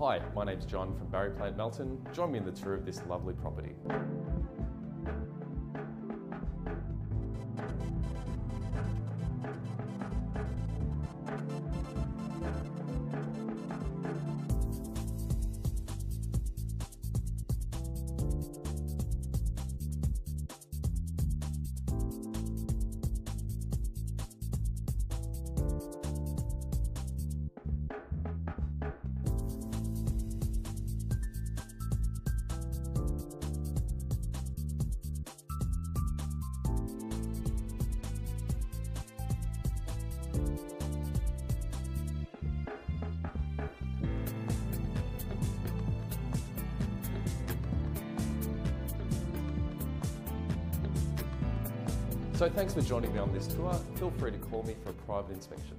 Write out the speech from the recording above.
Hi, my name's John from Barry Plant Melton. Join me in the tour of this lovely property. So thanks for joining me on this tour. Feel free to call me for a private inspection.